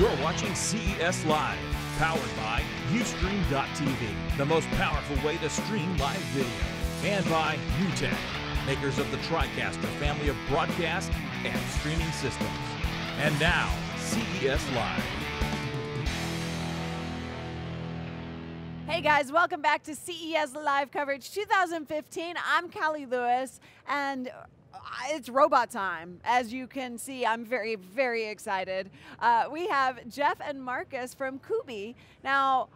You're watching CES Live, powered by Ustream.tv, the most powerful way to stream live video. And by NewTek, makers of the TriCaster family of broadcast and streaming systems. And now, CES Live. Hey guys, welcome back to CES Live Coverage 2015. I'm Cali Lewis, and it's robot time. As you can see, I'm very, very excited. Uh, we have Jeff and Marcus from Kubi. Now,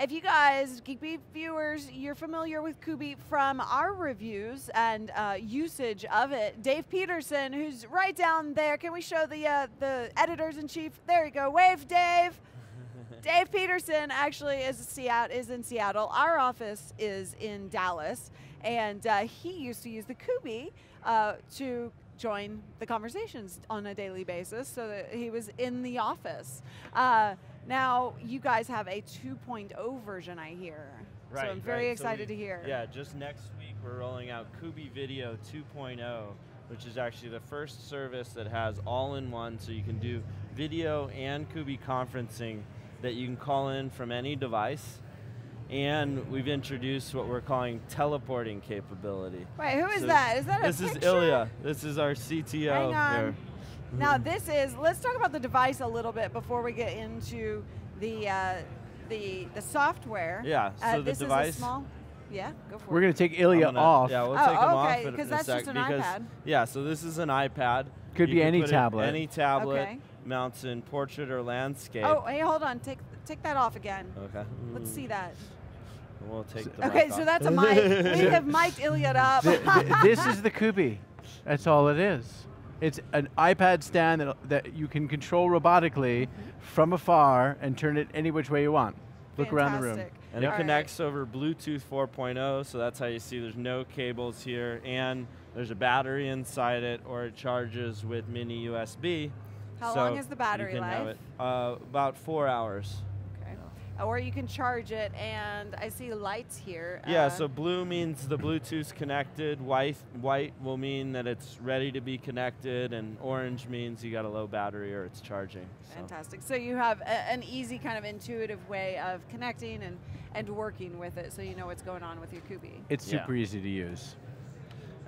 if you guys, Geekbeat viewers, you're familiar with Kubi from our reviews and uh, usage of it. Dave Peterson, who's right down there, can we show the uh, the editors in chief? There you go. Wave, Dave. Dave Peterson actually is Seattle is in Seattle. Our office is in Dallas, and uh, he used to use the Kubi uh, to join the conversations on a daily basis, so that he was in the office. Uh, now you guys have a 2.0 version, I hear. Right. So I'm very right. So excited we- to hear. Yeah, just next week we're rolling out Kubi Video 2.0, which is actually the first service that has all-in-one, so you can do video and Kubi conferencing that you can call in from any device. And we've introduced what we're calling teleporting capability. Wait, who is So that? Is that a This is? Ilya. This is our CTO Hang on. here. Now this is. Let's talk about the device a little bit before we get into the uh, the the software. Yeah, Uh, so the this is device- a small. Yeah, go for it. We're going to take Ilya gonna- off. Yeah, we'll Oh, take him off okay, in- 'cause in a that's sec just an because- iPad. Yeah, so this is an iPad. Could You be any put it- tablet. Any tablet Okay. mounts in portrait or landscape. Oh, hey, hold on. Take take that off again. Okay. Let's Mm, see that. We'll take the Okay, mic so off. that's a mic. we have mic'd Iliad up. Th- th- this is the Kubi. That's all it is. It's an iPad stand that, that you can control robotically from afar and turn it any which way you want. Look around the room. Fantastic. And it All right. connects over Bluetooth 4.0, so that's how you see there's no cables here, and there's a battery inside it, or it charges with mini USB. How so long is the battery you life? it, uh, about four hours. Okay. Or you can charge it, and I see lights here. Yeah, uh, so blue means the Bluetooth's connected, white, white will mean that it's ready to be connected, and orange means you got a low battery or it's charging. so. Fantastic. So you have a, an easy kind of intuitive way of connecting and, and working with it so you know what's going on with your Kubi. It's Yeah. super easy to use.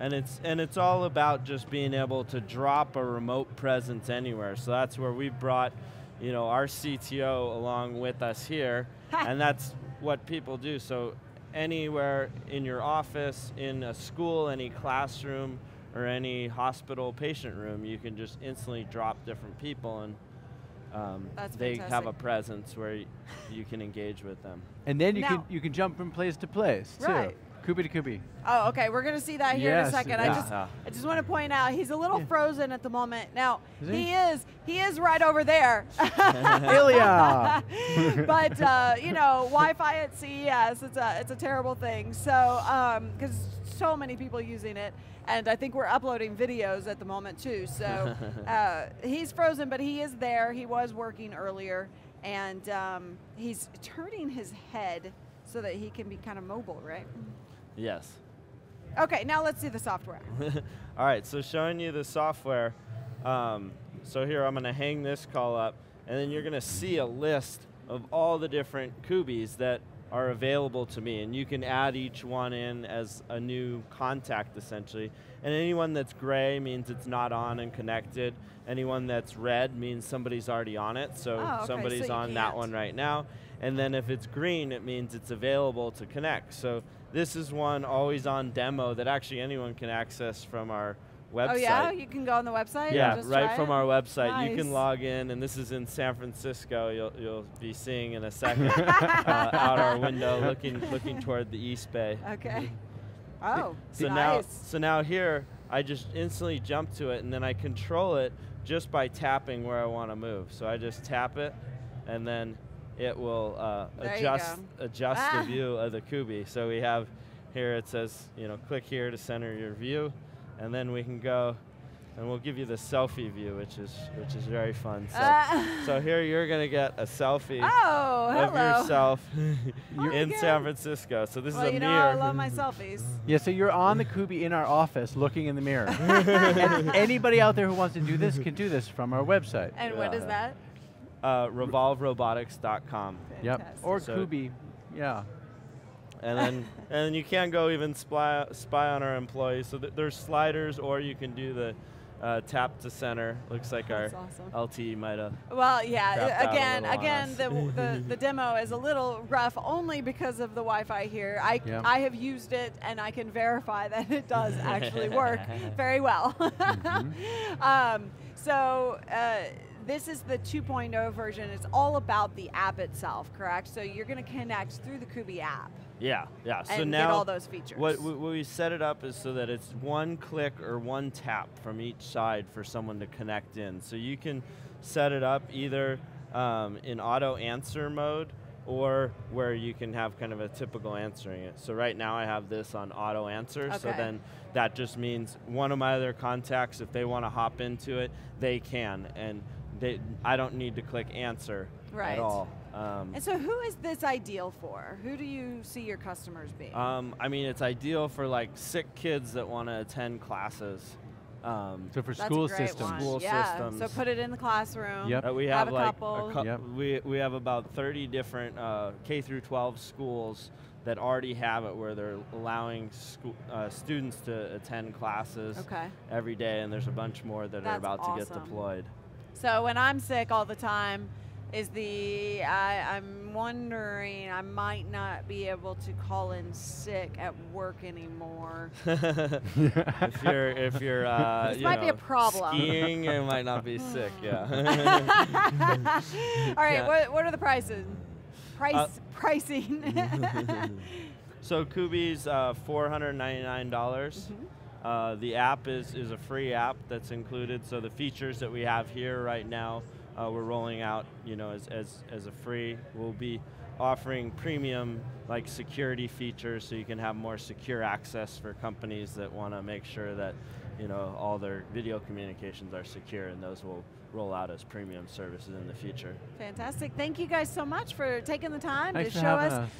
And it's and it's all about just being able to drop a remote presence anywhere. So that's where we brought, you know, our CTO along with us here, and that's what people do. So anywhere in your office, in a school, any classroom, or any hospital patient room, you can just instantly drop different people and. Um, That's they have a presence where you can engage with them. And then you Now- can you can jump from place to place too. Kubi to Kubi. Oh, okay. We're going to see that here in a Yes, second. I just Yeah. I just want to point out he's a little Yeah. frozen at the moment. Now, Is he? he? is he is right over there. Ilya! but uh, you know, Wi-Fi at CES, it's a it's a terrible thing. So because so many people using it, and I think we're uploading videos at the moment too. So uh, he's frozen, but he is there. He was working earlier, and um, he's turning his head so that he can be kind of mobile, right? Yes. Okay, now let's see the software. All right, so showing you the software. Um, so here I'm going to hang this call up, and then you're going to see a list of all the different Kubis that are available to me, and you can add each one in as a new contact essentially. And anyone that's gray means it's not on and connected. Anyone that's red means somebody's already on it, so Oh, okay, somebody's you on that can't. one right now. And then if it's green, it means it's available to connect. So this is one always on demo that actually anyone can access from our website. Oh yeah, you can go on the website. and Yeah, right from it? our website. You can log in, and this is in San Francisco. You'll, you'll be seeing in a second uh, out our window, looking looking toward the East Bay. Okay. Oh, So nice. now, so now here, I just instantly jump to it, and then I control it just by tapping where I want to move. So I just tap it, and then it will uh, adjust adjust Ah. the view of the Kubi. So we have here it says, you know, click here to center your view, and then we can go, and we'll give you the selfie view, which is which is very fun. So, Ah. so here you're gonna get a selfie oh, of hello. yourself Oh, in. San Francisco. So this well, is a you know, mirror. I love my selfies. Yeah, so you're on the Kubi in our office looking in the mirror. and anybody out there who wants to do this can do this from our website. And what is that? Uh, revolverobotics.com. Yep. Or So- Kubi. Yeah. And then and then you can go even spy spy on our employees. So th- there's sliders, or you can do the uh, tap to center. Looks like That's our awesome. LT might have. Well, yeah. Crapped out a Again, again, the, the the demo is a little rough only because of the Wi-Fi here. I Yeah. I have used it and I can verify that it does actually work very well. Mm-hmm. um, so. Uh, this is the 2.0 version. It's all about the app itself, correct? So you're going to connect through the Kubi app Yeah, yeah. so and now get all those features. What, what we set it up is so that it's one click or one tap from each side for someone to connect in. So you can set it up either um, in auto answer mode or where you can have kind of a typical answering it. So right now I have this on auto answer. So then that just means one of my other contacts, if they want to hop into it, they can, and they I don't need to click answer Right. at all. Um, and so, who is this ideal for? Who do you see your customers being? Um, I mean, it's ideal for like sick kids that want to attend classes. Um, So for school systems. one. School yeah. systems. So put it in the classroom. Yep. uh, we Have have, a like couple. cou- Yep. we we have about 30 different uh, K through 12 schools that already have it, where they're allowing school, uh, students to attend classes Okay. every day, and there's a bunch more that That's are about to get awesome. deployed. So when I'm sick all the time, is the I, I'm wondering I might not be able to call in sick at work anymore. if you're if you're uh, This you might be a know, problem. skiing, you might not be sick. Yeah. all right. Yeah. What what are the prices? Price Uh, pricing. So Kubi's uh, 499. dollars Mm-hmm. Uh, the app is, is a free app that's included. So the features that we have here right now, uh, we're rolling out, you know, as, as, as a free. We'll be offering premium like security features so you can have more secure access for companies that want to make sure that, you know, all their video communications are secure and those will roll out as premium services in the future. Fantastic. Thank you guys so much for taking the time Thanks to show us us.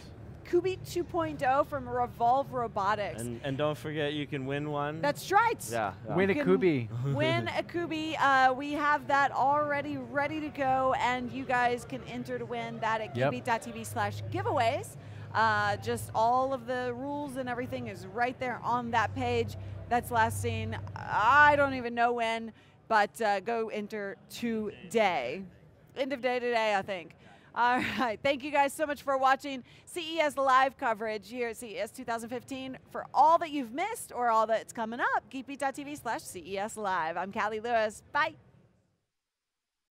Kubi 2.0 from Revolve Robotics. And, and don't forget you can win one. That's right. yeah. yeah. Win a Kubi. win a Kubi. Uh, we have that already ready to go, and you guys can enter to win that at Yep. kubi.tv slash giveaways. Uh, just all of the rules and everything is right there on that page. That's lasting, I don't even know when, but uh, go enter today. End of day today, I think. All right. Thank you guys so much for watching CES live coverage here at CES 2015. For all that you've missed or all that's coming up, geekbeat.tv slash CES live. I'm Cali Lewis. Bye.